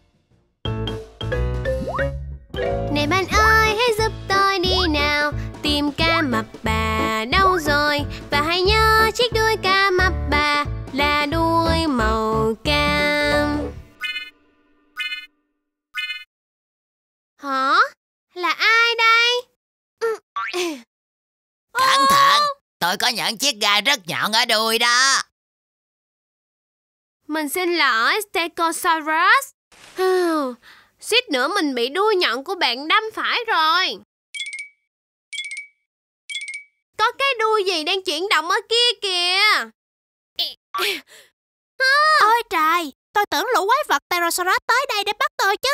Này bạn ơi, hãy giúp tôi đi nào Tìm cá mập bà đâu rồi Và hãy nhớ chiếc đuôi cá mập bà Là đuôi màu cam Hả? Là ai đây? Cẩn thận, tôi có những chiếc gai rất nhọn ở đuôi đó. Mình xin lỗi Stegosaurus Suýt nữa mình bị đuôi nhọn của bạn đâm phải rồi Có cái đuôi gì đang chuyển động ở kia kìa Ôi trời, tôi tưởng lũ quái vật Pterosaurus tới đây để bắt tôi chứ.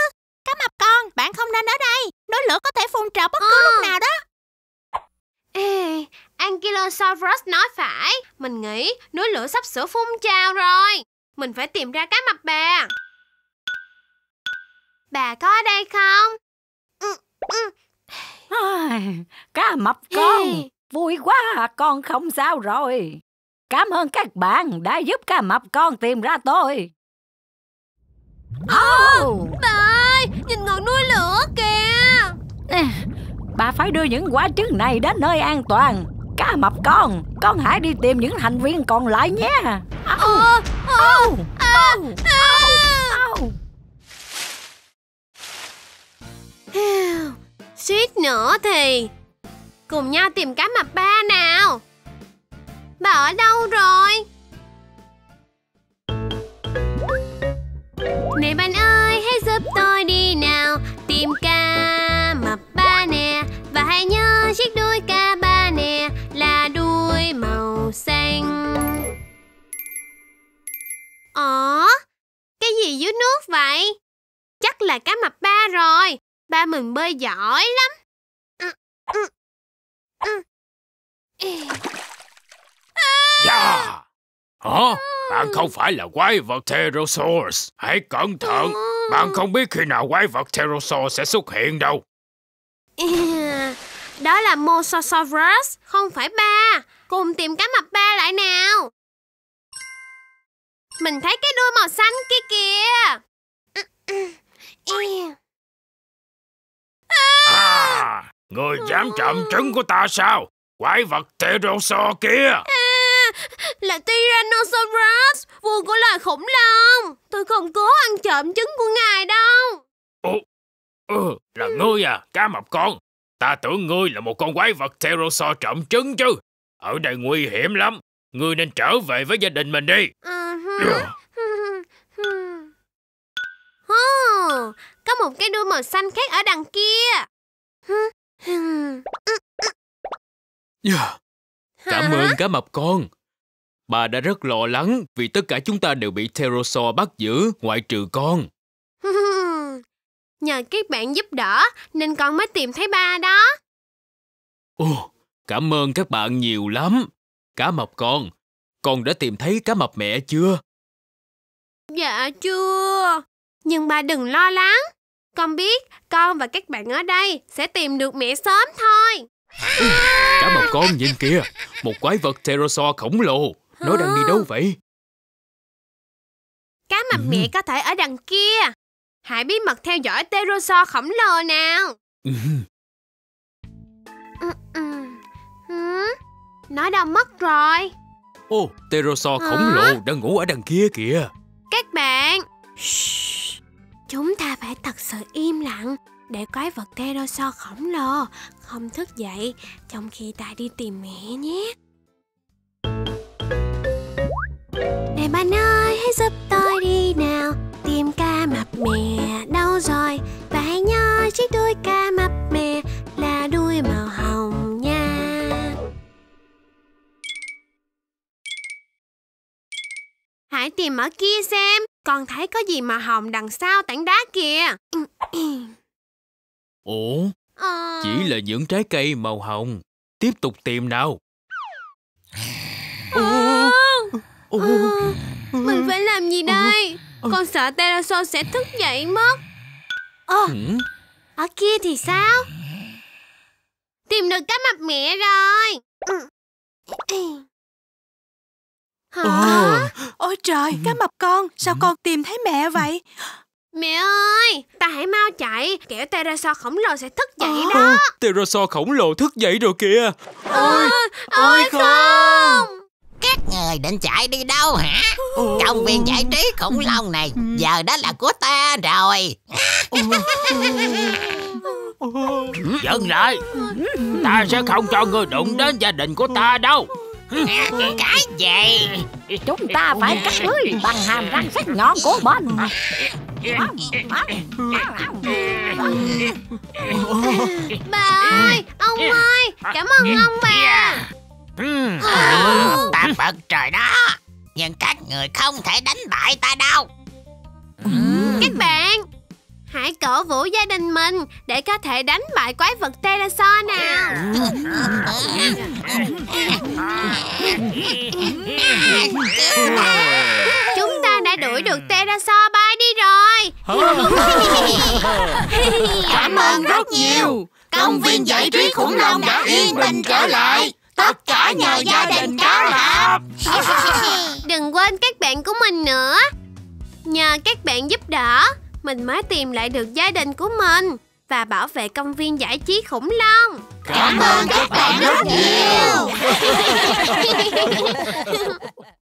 Cá mập con, bạn không nên ở đây. Núi lửa có thể phun trào bất cứ Ờ. lúc nào đó. Ê, Ankylosaurus nói phải Mình nghĩ núi lửa sắp sửa phun trào rồi Mình phải tìm ra cá mập bà Bà có ở đây không? Ừ, ừ. Ai, cá mập con, vui quá, con không sao rồi. Cảm ơn các bạn đã giúp cá mập con tìm ra tôi. Oh, Bà ơi, nhìn ngọn núi lửa kìa bà phải đưa những quả trứng này đến nơi an toàn. Cá mập con, con hãy đi tìm những thành viên còn lại nhé. Ờ, ờ, à, à. Au. Suýt nữa thì Cùng nhau tìm cá mập ba nào. Bà ở đâu rồi? Này bạn ơi, hãy giúp tôi đi nào. Tìm cá mập ba nè, Và hãy nhớ chiếc đuôi cá ba nè Là đuôi màu xanh. Ồ Cái gì dưới nước vậy? Chắc là cá mập ba rồi. Ba mình bơi giỏi lắm Ừ, ừ, ừ. Ê. Yeah. Hả? Bạn không phải là quái vật Pterosaurus. Hãy cẩn thận. Bạn không biết khi nào quái vật Pterosaurus sẽ xuất hiện đâu. Đó là Mosasaurus, không phải ba. Cùng tìm cá mập ba lại nào. Mình thấy cái đuôi màu xanh kia kìa. À, người dám chậm trứng của ta sao? Quái vật Pterosaurus kia. À, là Tyrannosaurus, vua của loài khủng long. Tôi không cố ăn trộm trứng của ngài đâu. Ồ, ừ, là ngươi à, cá mập con. Ta tưởng ngươi là một con quái vật Pterosaurus trộm trứng chứ. Ở đây nguy hiểm lắm. Ngươi nên trở về với gia đình mình đi. À, Yeah. Có một cái đuôi màu xanh khác ở đằng kia. Yeah. Cảm Hả? ơn cá mập con. Bà đã rất lo lắng vì tất cả chúng ta đều bị Pterosaur bắt giữ ngoại trừ con. Nhờ các bạn giúp đỡ nên con mới tìm thấy ba đó. Ồ, cảm ơn các bạn nhiều lắm. Cá mập con, con đã tìm thấy cá mập mẹ chưa? Dạ chưa. Nhưng ba đừng lo lắng. Con biết con và các bạn ở đây sẽ tìm được mẹ sớm thôi. Cá mập con nhìn kìa, một quái vật Pterosaur khổng lồ. Nó đang đi đâu vậy? Cá mập Ừ. mẹ có thể ở đằng kia. Hãy bí mật theo dõi pterosaur khổng lồ nào. Ừ, Ừ, ừ. Nó đâu mất rồi? Ồ, Pterosaur khổng lồ đang ngủ ở đằng kia kìa. Các bạn, Shh chúng ta phải thật sự im lặng để quái vật pterosaur khổng lồ không thức dậy trong khi ta đi tìm mẹ nhé. Này bạn ơi, hãy giúp tôi đi nào. Tìm ca mập mẹ đâu rồi? Và hãy nhớ chiếc đuôi ca mập mẹ Là đuôi màu hồng nha. Hãy tìm ở kia xem. Con thấy có gì màu hồng đằng sau tảng đá kìa? Ồ, Ờ, chỉ là những trái cây màu hồng. Tiếp tục tìm nào. ờ, Ồ, ờ, Mình phải làm gì đây? Con sợ pterosaur sẽ thức dậy mất. Ồ, hử? ở kia thì sao? Tìm được cá mập mẹ rồi Hả? Ờ. Ôi trời, cá mập con, sao con tìm thấy mẹ vậy? Mẹ ơi, ta hãy mau chạy, kẻo pterosaur khổng lồ sẽ thức dậy Ồ, đó. Pterosaur khổng lồ thức dậy rồi kìa. Ôi, ôi không! Các người định chạy đi đâu hả? Công viên giải trí khủng long này giờ đó là của ta rồi. Dừng lại. Ta sẽ không cho ngươi đụng đến gia đình của ta đâu. Cái gì? Chúng ta phải cắt lưới bằng hàm răng sắc nhọn của mình. Bà ơi, ông ơi, cảm ơn ông bà. Ừm, Ta bật trời đó. Nhưng các người không thể đánh bại ta đâu. Các bạn, hãy cổ vũ gia đình mình để có thể đánh bại quái vật pterosaur nào. Chúng ta đã đuổi được pterosaur bay đi rồi. Cảm ơn rất nhiều. Công viên giải trí khủng long đã yên bình trở lại. Tất cả nhờ gia đình cá mập. Đừng quên các bạn của mình nữa. Nhờ các bạn giúp đỡ, mình mới tìm lại được gia đình của mình và bảo vệ công viên giải trí khủng long. Cảm ơn các bạn rất nhiều.